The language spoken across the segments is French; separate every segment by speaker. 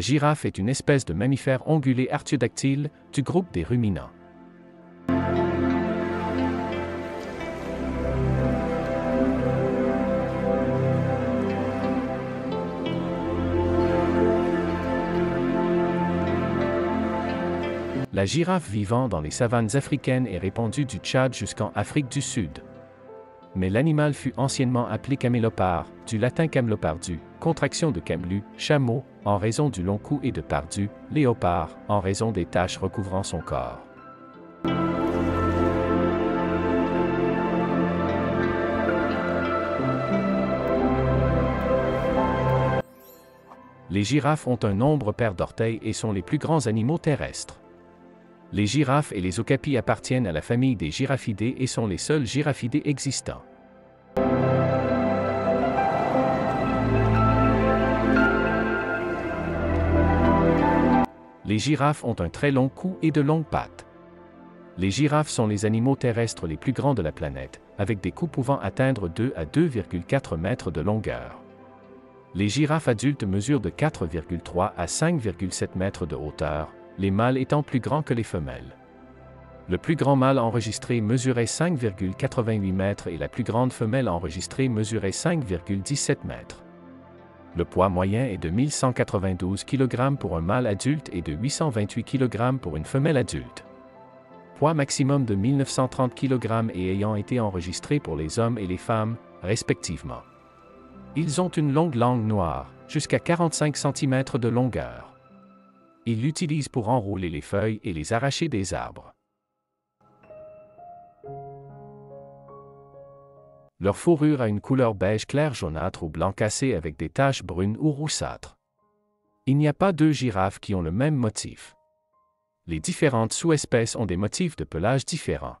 Speaker 1: La girafe est une espèce de mammifère ongulé artiodactyle du groupe des ruminants. La girafe vivant dans les savanes africaines est répandue du Tchad jusqu'en Afrique du Sud. Mais l'animal fut anciennement appelé camélopard, du latin camelopardu, contraction de camelu, chameau, en raison du long cou et de pardu, léopard, en raison des taches recouvrant son corps. Les girafes ont un nombre pair d'orteils et sont les plus grands animaux terrestres. Les girafes et les okapis appartiennent à la famille des giraffidés et sont les seuls giraffidés existants. Les girafes ont un très long cou et de longues pattes. Les girafes sont les animaux terrestres les plus grands de la planète, avec des coups pouvant atteindre 2 à 2,4 mètres de longueur. Les girafes adultes mesurent de 4,3 à 5,7 mètres de hauteur, les mâles étant plus grands que les femelles. Le plus grand mâle enregistré mesurait 5,88 mètres et la plus grande femelle enregistrée mesurait 5,17 mètres. Le poids moyen est de 1192 kg pour un mâle adulte et de 828 kg pour une femelle adulte. Poids maximum de 1930 kg et ayant été enregistré pour les hommes et les femmes, respectivement. Ils ont une longue langue noire, jusqu'à 45 cm de longueur. Ils l'utilisent pour enrouler les feuilles et les arracher des arbres. Leur fourrure a une couleur beige clair jaunâtre ou blanc cassé avec des taches brunes ou roussâtres. Il n'y a pas deux girafes qui ont le même motif. Les différentes sous-espèces ont des motifs de pelage différents.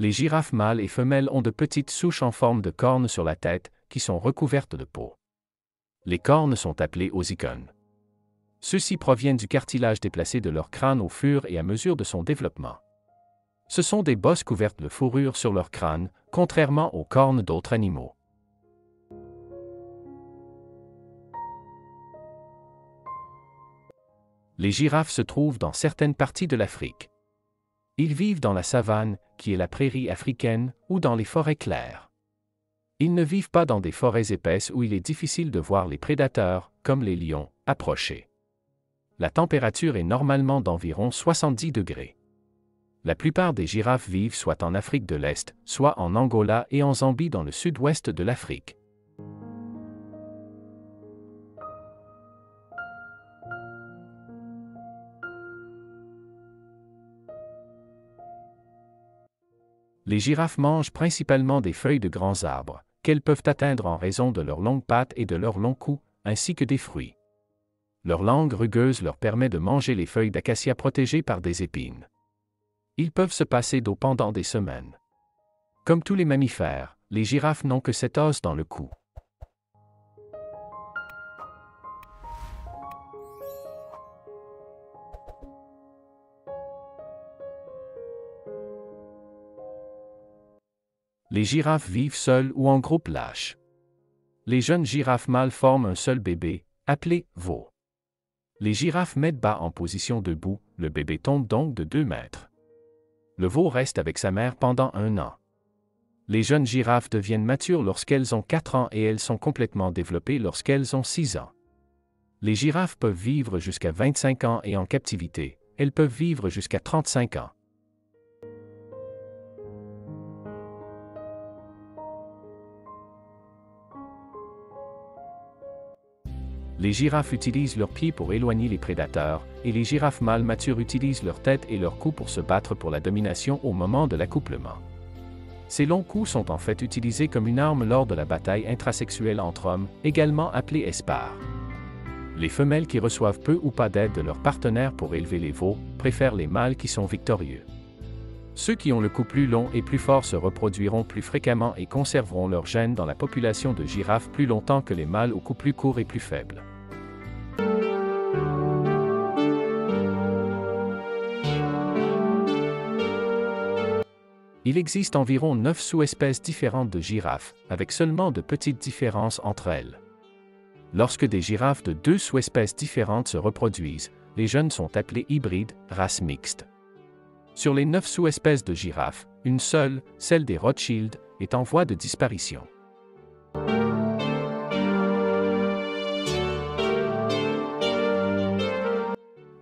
Speaker 1: Les girafes mâles et femelles ont de petites souches en forme de cornes sur la tête, qui sont recouvertes de peau. Les cornes sont appelées osicones. Ceux-ci proviennent du cartilage déplacé de leur crâne au fur et à mesure de son développement. Ce sont des bosses couvertes de fourrure sur leur crâne, contrairement aux cornes d'autres animaux. Les girafes se trouvent dans certaines parties de l'Afrique. Ils vivent dans la savane, qui est la prairie africaine, ou dans les forêts claires. Ils ne vivent pas dans des forêts épaisses où il est difficile de voir les prédateurs, comme les lions, approcher. La température est normalement d'environ 70 degrés. La plupart des girafes vivent soit en Afrique de l'Est, soit en Angola et en Zambie dans le sud-ouest de l'Afrique. Les girafes mangent principalement des feuilles de grands arbres, qu'elles peuvent atteindre en raison de leurs longues pattes et de leur long cou, ainsi que des fruits. Leur langue rugueuse leur permet de manger les feuilles d'acacia protégées par des épines. Ils peuvent se passer d'eau pendant des semaines. Comme tous les mammifères, les girafes n'ont que cet os dans le cou. Les girafes vivent seules ou en groupe lâche. Les jeunes girafes mâles forment un seul bébé, appelé veau. Les girafes mettent bas en position debout, le bébé tombe donc de 2 mètres. Le veau reste avec sa mère pendant un an. Les jeunes girafes deviennent matures lorsqu'elles ont 4 ans et elles sont complètement développées lorsqu'elles ont 6 ans. Les girafes peuvent vivre jusqu'à 25 ans et en captivité, elles peuvent vivre jusqu'à 35 ans. Les girafes utilisent leurs pieds pour éloigner les prédateurs, et les girafes mâles matures utilisent leur tête et leur cou pour se battre pour la domination au moment de l'accouplement. Ces longs coups sont en fait utilisés comme une arme lors de la bataille intrasexuelle entre hommes, également appelée espar. Les femelles qui reçoivent peu ou pas d'aide de leurs partenaires pour élever les veaux préfèrent les mâles qui sont victorieux. Ceux qui ont le cou plus long et plus fort se reproduiront plus fréquemment et conserveront leur gènes dans la population de girafes plus longtemps que les mâles au cou plus court et plus faible. Il existe environ 9 sous-espèces différentes de girafes, avec seulement de petites différences entre elles. Lorsque des girafes de deux sous-espèces différentes se reproduisent, les jeunes sont appelés hybrides, race mixte. Sur les neuf sous-espèces de girafes, une seule, celle des Rothschild, est en voie de disparition.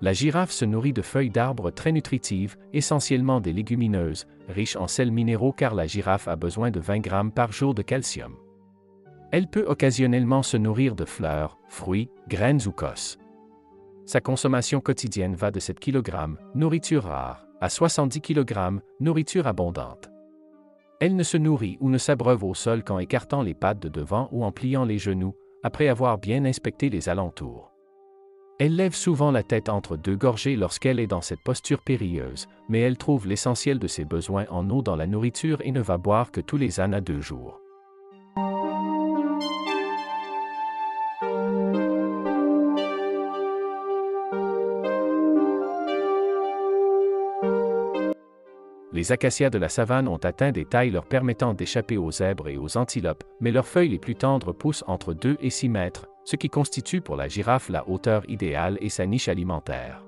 Speaker 1: La girafe se nourrit de feuilles d'arbres très nutritives, essentiellement des légumineuses, riches en sels minéraux car la girafe a besoin de 20 grammes par jour de calcium. Elle peut occasionnellement se nourrir de fleurs, fruits, graines ou cosses. Sa consommation quotidienne va de 7 kg, nourriture rare, à 70 kg, nourriture abondante. Elle ne se nourrit ou ne s'abreuve au sol qu'en écartant les pattes de devant ou en pliant les genoux, après avoir bien inspecté les alentours. Elle lève souvent la tête entre deux gorgées lorsqu'elle est dans cette posture périlleuse, mais elle trouve l'essentiel de ses besoins en eau dans la nourriture et ne va boire que tous les ânes à deux jours. Les acacias de la savane ont atteint des tailles leur permettant d'échapper aux zèbres et aux antilopes, mais leurs feuilles les plus tendres poussent entre 2 et 6 mètres, ce qui constitue pour la girafe la hauteur idéale et sa niche alimentaire.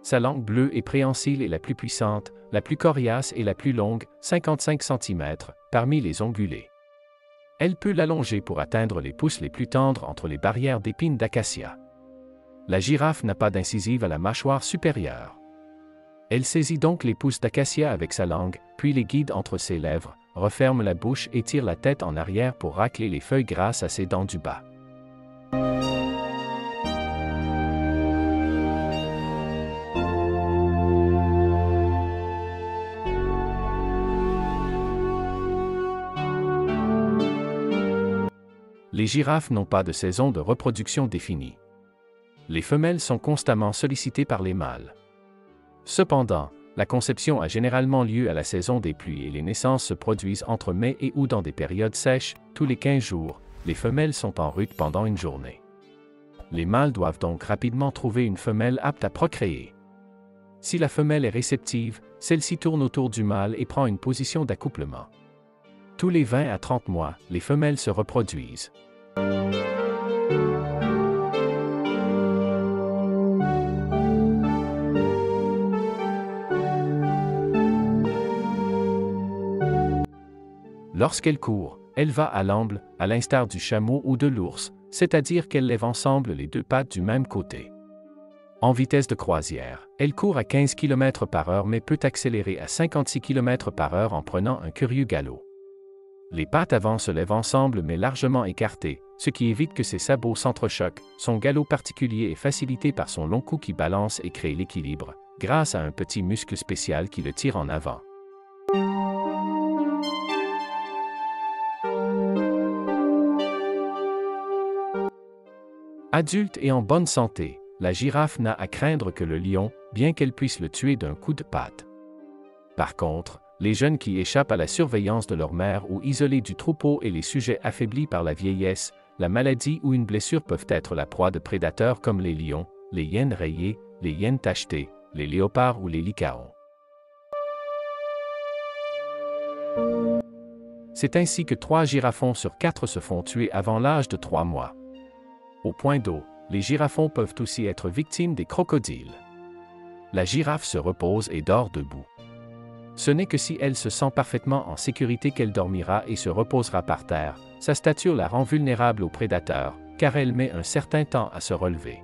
Speaker 1: Sa langue bleue et préhensile est la plus puissante, la plus coriace et la plus longue, 55 cm, parmi les ongulés. Elle peut l'allonger pour atteindre les pouces les plus tendres entre les barrières d'épines d'acacia. La girafe n'a pas d'incisive à la mâchoire supérieure. Elle saisit donc les pousses d'acacia avec sa langue, puis les guide entre ses lèvres, referme la bouche et tire la tête en arrière pour racler les feuilles grâce à ses dents du bas. Les girafes n'ont pas de saison de reproduction définie. Les femelles sont constamment sollicitées par les mâles. Cependant, la conception a généralement lieu à la saison des pluies et les naissances se produisent entre mai et août dans des périodes sèches, tous les 15 jours, les femelles sont en rut pendant une journée. Les mâles doivent donc rapidement trouver une femelle apte à procréer. Si la femelle est réceptive, celle-ci tourne autour du mâle et prend une position d'accouplement. Tous les 20 à 30 mois, les femelles se reproduisent. Lorsqu'elle court, elle va à l'amble, à l'instar du chameau ou de l'ours, c'est-à-dire qu'elle lève ensemble les deux pattes du même côté. En vitesse de croisière, elle court à 15 km par heure mais peut accélérer à 56 km par heure en prenant un curieux galop. Les pattes avant se lèvent ensemble mais largement écartées, ce qui évite que ses sabots s'entrechoquent. Son galop particulier est facilité par son long cou qui balance et crée l'équilibre, grâce à un petit muscle spécial qui le tire en avant. Adulte et en bonne santé, la girafe n'a à craindre que le lion, bien qu'elle puisse le tuer d'un coup de patte. Par contre, les jeunes qui échappent à la surveillance de leur mère ou isolés du troupeau et les sujets affaiblis par la vieillesse, la maladie ou une blessure peuvent être la proie de prédateurs comme les lions, les hyènes rayées, les hyènes tachetées, les léopards ou les lycaons. C'est ainsi que trois girafons sur quatre se font tuer avant l'âge de trois mois. Au point d'eau, les girafons peuvent aussi être victimes des crocodiles. La girafe se repose et dort debout. Ce n'est que si elle se sent parfaitement en sécurité qu'elle dormira et se reposera par terre. Sa stature la rend vulnérable aux prédateurs, car elle met un certain temps à se relever.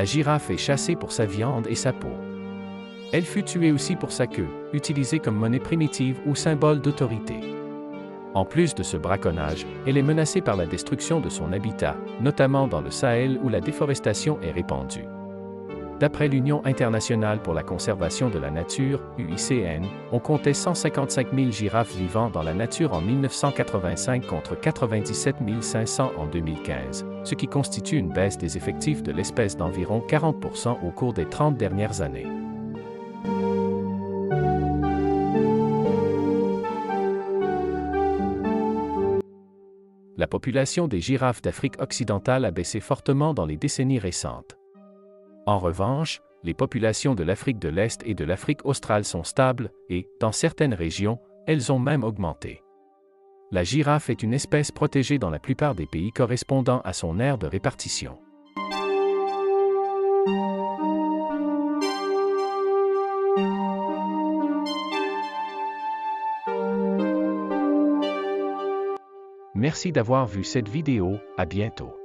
Speaker 1: La girafe est chassée pour sa viande et sa peau. Elle fut tuée aussi pour sa queue, utilisée comme monnaie primitive ou symbole d'autorité. En plus de ce braconnage, elle est menacée par la destruction de son habitat, notamment dans le Sahel où la déforestation est répandue. D'après l'Union internationale pour la conservation de la nature, UICN, on comptait 155 000 girafes vivant dans la nature en 1985 contre 97 500 en 2015, ce qui constitue une baisse des effectifs de l'espèce d'environ 40% au cours des 30 dernières années. La population des girafes d'Afrique occidentale a baissé fortement dans les décennies récentes. En revanche, les populations de l'Afrique de l'Est et de l'Afrique australe sont stables et, dans certaines régions, elles ont même augmenté. La girafe est une espèce protégée dans la plupart des pays correspondant à son aire de répartition. Merci d'avoir vu cette vidéo, à bientôt.